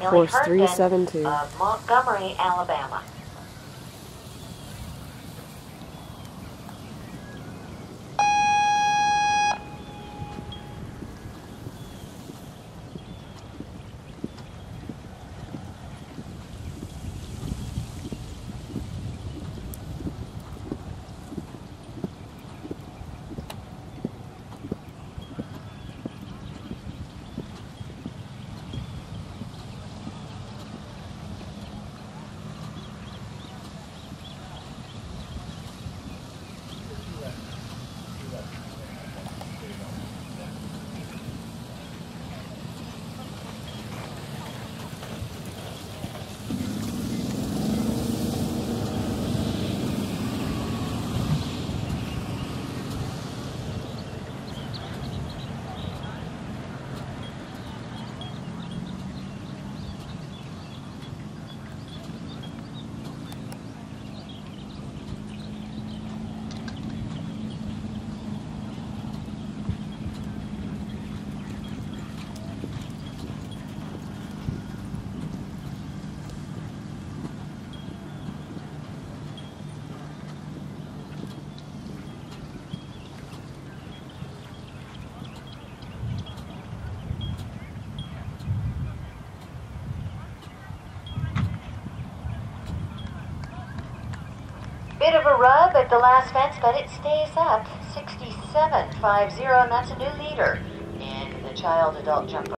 Force 372. of Montgomery, Alabama. Bit of a rub at the last fence, but it stays up. 67.50, and that's a new leader in the child adult jumper.